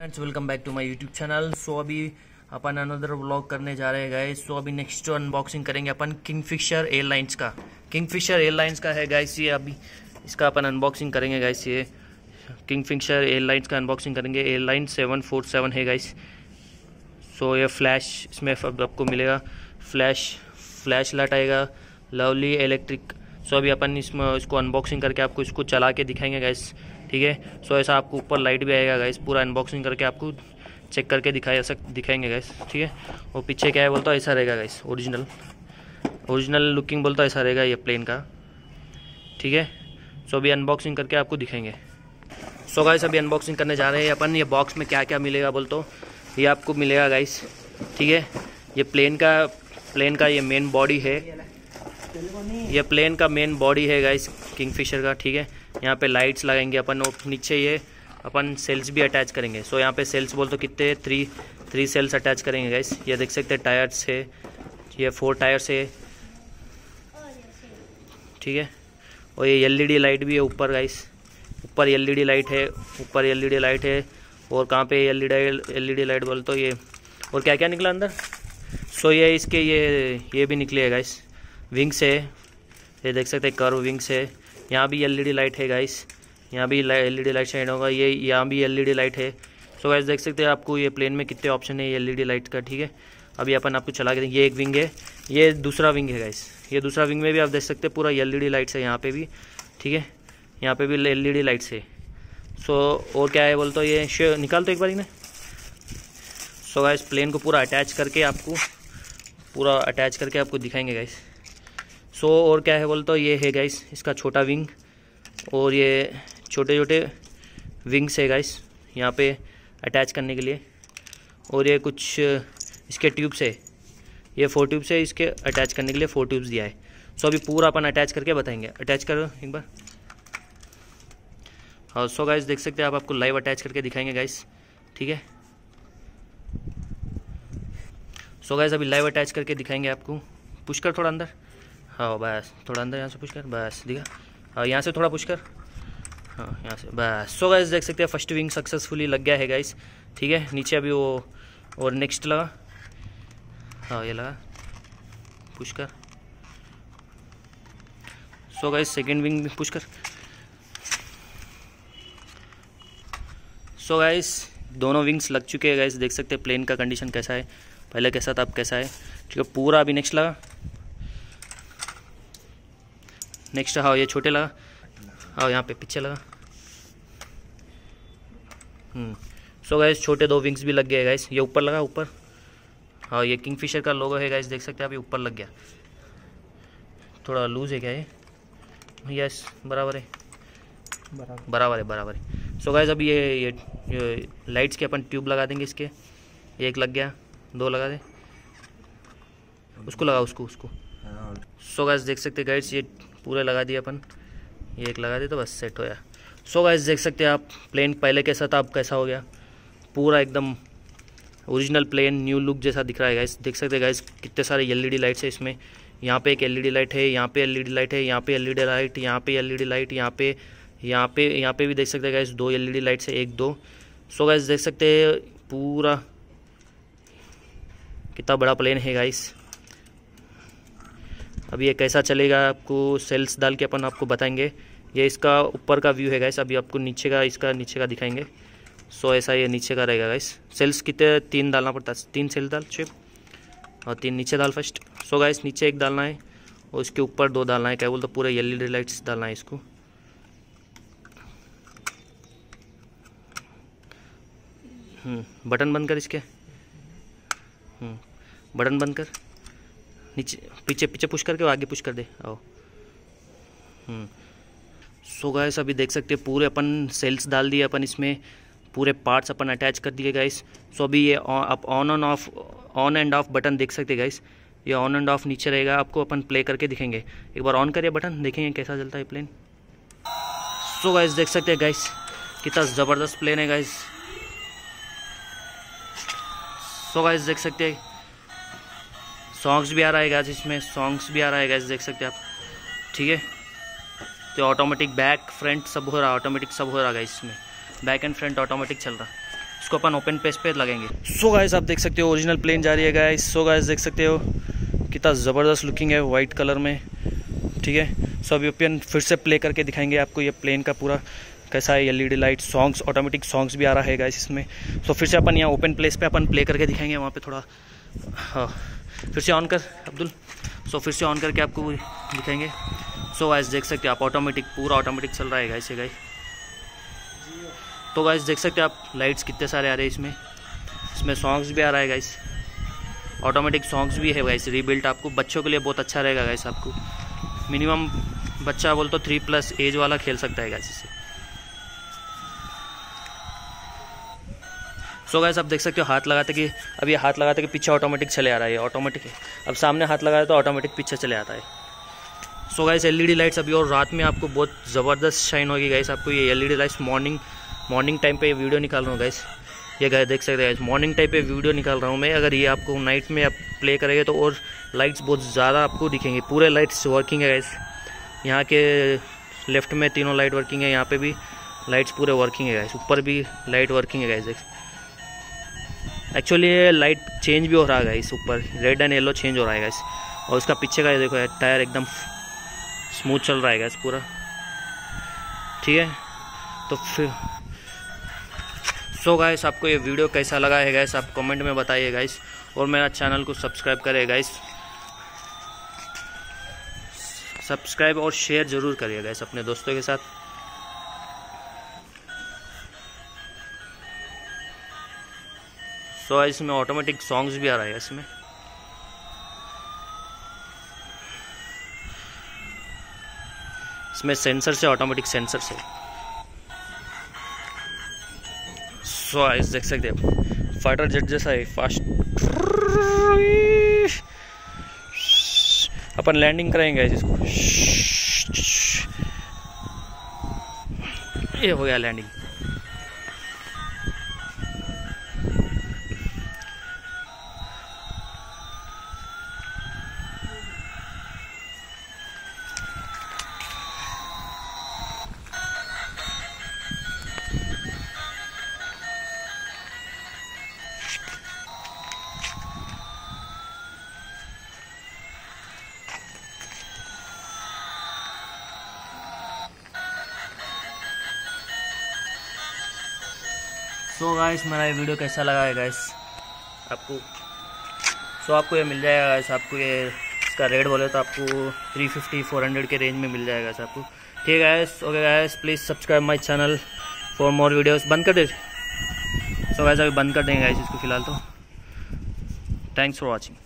Friends welcome back to my YouTube channel so अभी अपन another vlog करने जा रहे हैं गाइस सो अभी नेक्स्ट अनबॉक्सिंग करेंगे अपन किंगफिशर एयरलाइंस का। किंगफिशर एयरलाइंस का है गाइस ये अभी इसका अपन अनबॉक्सिंग करेंगे गाइस ये किंगफिशर एयरलाइंस का अनबॉक्सिंग करेंगे। एयरलाइन सेवन फोर सेवन है गाइस सो ये फ्लैश इसमें आपको मिलेगा। फ्लैश फ्लैश लाइट आएगा लवली इलेक्ट्रिक सो अभी अपन इसमें इसको अनबॉक्सिंग करके आपको इसको चला के दिखाएँगे गाइस ठीक है? सो ऐसा आपको ऊपर लाइट भी आएगा गाइस पूरा अनबॉक्सिंग करके आपको चेक करके दिखाया सक, दिखाएँगे गाइस ठीक है? और पीछे क्या है बोलता ऐसा रहेगा गाइस ओरिजिनल ओरिजिनल लुकिंग बोलता ऐसा रहेगा ये प्लेन का. ठीक है? सो अभी अनबॉक्सिंग करके आपको दिखाएँगे. सो गाइस अभी अनबॉक्सिंग करने जा रहे हैं. अपन ये बॉक्स में क्या क्या मिलेगा बोल तो ये आपको मिलेगा गाइस ठीक है? ये प्लेन का प्लेन का ये मेन बॉडी है. ये प्लेन का मेन बॉडी है गाइस किंगफिशर का, ठीक है? यहाँ पे लाइट्स लगाएँगे अपन और नीचे ये अपन सेल्स भी अटैच करेंगे। सो यहाँ पे सेल्स बोल तो कितने थ्री थ्री सेल्स अटैच करेंगे गाइस ये देख सकते हैं टायर्स है, ये फोर टायर्स है। ठीक है? और ये एलईडी लाइट भी है ऊपर गाइस ऊपर एलईडी लाइट है, ऊपर एलईडी लाइट है। और कहाँ पे एलईडी एलईडी लाइट बोल तो ये। और क्या क्या निकला अंदर? सो ये इसके ये ये भी निकले है गाइस विंग्स है। ये देख सकते हैं कर्व विंग्स है। यहाँ भी एलईडी लाइट है गाइस यहाँ भी एलईडी लाइट शाइड होगा. ये यहाँ भी एलईडी लाइट है. सो गाइस देख सकते हैं आपको ये प्लेन में कितने ऑप्शन है एलईडी लाइट का, ठीक है? अभी अपन आपको चला के ये एक विंग है. ये दूसरा विंग है गाइस ये दूसरा विंग में भी आप देख सकते हैं पूरा एलईडी लाइट्स है यहाँ पे भी, ठीक है? यहाँ पे भी एल लाइट्स है. सो और क्या है बोल तो ये निकाल तो एक बार ना सो गाइस प्लेन को पूरा अटैच करके आपको पूरा अटैच करके आपको दिखाएँगे गाइस सो so, और क्या है बोल तो ये है गाइस इसका छोटा विंग और ये छोटे छोटे विंग्स है गाइस यहाँ पे अटैच करने के लिए। और ये कुछ इसके ट्यूब्स है ये फोर ट्यूब्स है इसके अटैच करने के लिए फोर ट्यूब्स दिया है। सो so, अभी पूरा अपन अटैच करके बताएँगे। अटैच करो एक बार। हाँ सो गाइस देख सकते हैं आप आपको लाइव अटैच करके दिखाएँगे गाइस ठीक है? सो गाइस अभी लाइव अटैच करके दिखाएँगे आपको। पुश कर थोड़ा अंदर। हाँ बस। थोड़ा अंदर यहाँ से पुश कर। बस, दिखा। हाँ यहाँ से थोड़ा पुश कर। हाँ यहाँ से। बस। सो गाइस देख सकते हैं फ़र्स्ट विंग सक्सेसफुली लग गया है गाइस ठीक है? नीचे अभी वो और नेक्स्ट लगा। हाँ ये लगा। पुश कर। सो गाइस सेकेंड विंग भी पुश कर। सो गाइस दोनों विंग्स लग चुके हैं गाइस देख सकते हैं प्लेन का कंडीशन कैसा है। पहले कैसा था अब कैसा है। ठीक है, पूरा अभी नेक्स्ट लगा। नेक्स्ट हाँ ये छोटे लगा। हाँ यहाँ पे पीछे लगा। सो हम्म, गैस छोटे दो विंग्स भी लग गए गैस ये ऊपर लगा ऊपर। हाँ ये किंगफिशर का लोगो है गैस देख सकते हैं आप ये ऊपर लग गया। थोड़ा लूज है क्या ये? यस बराबर है। बराबर। है बराबर है। सो गैस अब ये ये, ये लाइट्स के अपन ट्यूब लगा देंगे इसके। एक लग गया। दो लगा दे। उसको लगा उसको उसको। सो गैस देख सकते गैस ये पूरे लगा दिए अपन। ये एक लगा दिए तो बस सेट हो गया। सो so गाइस देख सकते हैं आप प्लेन पहले कैसा था, अब कैसा हो गया। पूरा एकदम ओरिजिनल प्लेन न्यू लुक जैसा दिख रहा है गाइस देख सकते हैं गाइस कितने सारे एलईडी लाइट्स है इसमें। यहाँ पे एक एलईडी लाइट है, यहाँ पे एलईडी लाइट है, यहाँ पे एलईडी लाइट यहाँ पे एलईडी लाइट यहाँ पे यहाँ पे यहाँ पे भी देख सकते हैं गाइस दो एलईडी लाइट्स है, एक दो। सो गाइस देख सकते हैं पूरा कितना बड़ा प्लेन है गाइस अभी ये कैसा चलेगा आपको सेल्स डाल के अपन आपको बताएँगे। ये इसका ऊपर का व्यू है गाइस अभी आपको नीचे का इसका नीचे का दिखाएँगे। सो ऐसा ये नीचे का रहेगा गाइस सेल्स कितने तीन डालना पड़ता है। तीन सेल्स डाल चिप और तीन नीचे डाल फ़र्स्ट सो गाइस नीचे एक डालना है और इसके ऊपर दो डालना है। क्या बोलते पूरे एल लाइट्स डालना है इसको। बटन हम्म, बंद कर इसके। बटन हम्म, बंद कर। नीचे, पीछे पीछे पुश करके आगे पुश कर दे। आओ। सो हम्म। गाइस अभी देख सकते हैं, पूरे अपन सेल्स डाल दिए, अपन इसमें पूरे पार्ट्स अपन अटैच कर दिए गाइस सो अभी ये आप on and off on and off button देख सकते गाइस ये ऑन एंड ऑफ़ नीचे रहेगा, आपको अपन प्ले करके दिखेंगे। एक बार ऑन करिए बटन देखेंगे कैसा चलता है प्लेन सो गाइस देख सकते हैं गाइस कितना ज़बरदस्त प्लेन है गाइस सो गाइस देख सकते हैं सॉन्ग्स भी आ रहा है गैस इसमें सॉन्ग्स भी आ रहा है गैस देख सकते हैं आप। ठीक है? तो ऑटोमेटिक बैक फ्रंट सब हो रहा है ऑटोमेटिक सब हो रहा है इसमें। बैक एंड फ्रंट ऑटोमेटिक चल रहा। इसको अपन ओपन पेस पे लगेंगे। सो so गाइस आप देख सकते हो ओरिजिनल प्लेन जा रही है गाइस सो गाइस देख सकते हो कितना ज़बरदस्त लुकिंग है वाइट कलर में। ठीक है? सो अभी अपन फिर से प्ले करके दिखाएँगे आपको ये प्लेन का पूरा कैसा है LED light songs automatic songs भी आ रहा है गाइस इसमें। सो so फिर से अपन यहाँ ओपन प्लेस पे अपन प्ले करके दिखाएँगे, वहाँ पे थोड़ा हाँ फिर से ऑन कर, अब्दुल। सो फिर से ऑन करके आपको दिखाएँगे सो गाइस देख सकते हो आप ऑटोमेटिक पूरा ऑटोमेटिक चल रहा है गाइस ये गाइस तो गाइस देख सकते हो आप लाइट्स कितने सारे आ रहे हैं इसमें। इसमें सॉन्ग्स भी आ रहा है गाइस ऑटोमेटिक सॉन्ग्स भी है गाइस रीबिल्ट आपको। बच्चों के लिए बहुत अच्छा रहेगा गाइस आपको। मिनिमम बच्चा बोल तो थ्री प्लस एज वाला खेल सकता है गाइस इसे। सो गाइस आप देख सकते हो हाथ लगाते कि अब ये हाथ लगाते कि पीछे ऑटोमेटिक चले आ रहा है ऑटोमेटिक अब सामने हाथ लगाए तो ऑटोमेटिक पीछे चले आता है। सो गाइस एलईडी लाइट्स अभी और रात में आपको बहुत ज़बरदस्त शाइन होगी गाइस आपको ये LED lights morning morning time पे वीडियो निकाल रहा हूँ गाइस ये गाय देख सकते हैं मॉर्निंग टाइम पे वीडियो निकाल रहा हूँ मैं। अगर ये आपको नाइट में आप प्ले करेंगे तो और लाइट्स बहुत ज़्यादा आपको दिखेंगे। पूरे लाइट्स वर्किंग है गाइस यहाँ के लेफ़्ट में तीनों लाइट वर्किंग है, यहाँ पे भी लाइट्स पूरे वर्किंग है गाइस ऊपर भी लाइट वर्किंग है गाइस एक्चुअली ये लाइट चेंज भी हो रहा है गाइस ऊपर। रेड एंड येलो चेंज हो रहा है गाइस और उसका पीछे का ये देखो टायर एकदम स्मूथ चल रहा है गाइस पूरा। ठीक है? तो फिर सो गाइस आपको ये वीडियो कैसा लगा है गाइस आप कमेंट में बताइए गाइस और मेरा चैनल को सब्सक्राइब करिए गाइस सब्सक्राइब और शेयर ज़रूर करिए गाइस अपने दोस्तों के साथ। सो इसमें ऑटोमेटिक सॉन्ग्स भी आ रहा है इसमें। इसमें सेंसर से ऑटोमेटिक सेंसर से। सो आइस देख सकते हैं फाइटर जेट जैसा है फास्ट अपन लैंडिंग करेंगे इसको। ये हो गया लैंडिंग सो गाइस मेरा ये वीडियो कैसा लगा है गाइस आपको सो so आपको ये मिल जाएगा गाइस आपको ये, इसका रेट बोले तो आपको 350 400 के रेंज में मिल जाएगा गाइस आपको। ठीक है okay guys please subscribe my channel for more videos बंद कर दे। सो so गाइस अभी बंद कर देंगे गाइस इसको फ़िलहाल तो। Thanks for watching